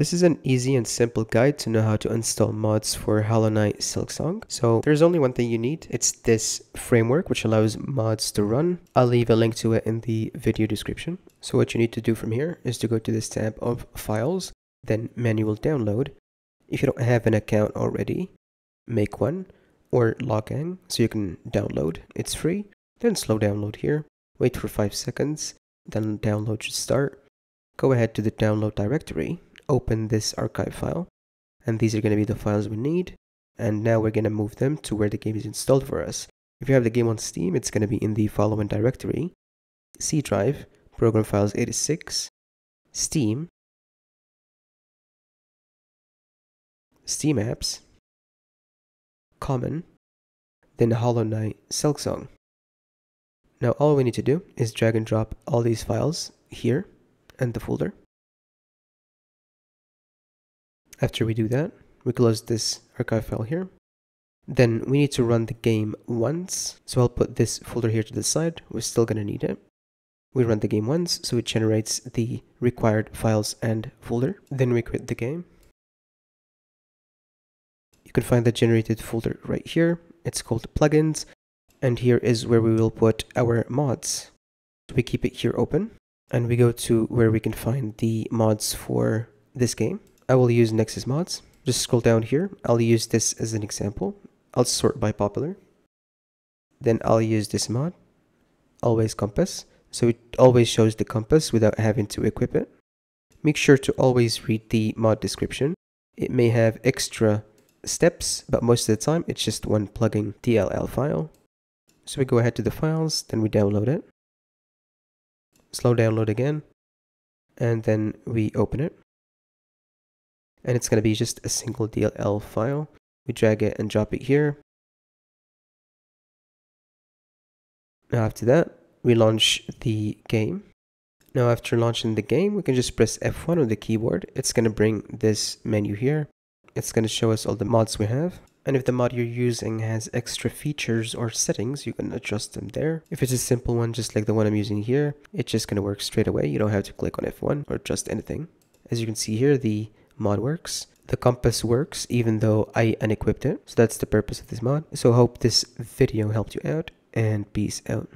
This is an easy and simple guide to know how to install mods for Hollow Knight Silksong. So there's only one thing you need. It's this framework which allows mods to run. I'll leave a link to it in the video description. So what you need to do from here is to go to this tab of files, then manual download. If you don't have an account already, make one or login so you can download. It's free. Then slow download here. Wait for 5 seconds. Then download should start. Go ahead to the download directory open this archive file and these are going to be the files we need and now we're going to move them to where the game is installed for us. If you have the game on Steam, it's going to be in the following directory. C drive, program files 86, Steam, Steam apps, common, then Hollow Knight Silksong. Now all we need to do is drag and drop all these files here and the folder. After we do that, we close this archive file here. Then we need to run the game once. So I'll put this folder here to the side. We're still going to need it. We run the game once, so it generates the required files and folder. Then we quit the game. You can find the generated folder right here. It's called plugins. And here is where we will put our mods. So we keep it here open. And we go to where we can find the mods for this game. I will use Nexus mods. Just scroll down here. I'll use this as an example. I'll sort by popular. Then I'll use this mod, always compass. So it always shows the compass without having to equip it. Make sure to always read the mod description. It may have extra steps, but most of the time it's just one plugin DLL file. So we go ahead to the files, then we download it. Slow download again, and then we open it and it's going to be just a single DLL file. We drag it and drop it here. Now after that, we launch the game. Now after launching the game, we can just press F1 on the keyboard. It's going to bring this menu here. It's going to show us all the mods we have. And if the mod you're using has extra features or settings, you can adjust them there. If it's a simple one, just like the one I'm using here, it's just going to work straight away. You don't have to click on F1 or adjust anything. As you can see here, the mod works. The compass works even though I unequipped it. So that's the purpose of this mod. So hope this video helped you out and peace out.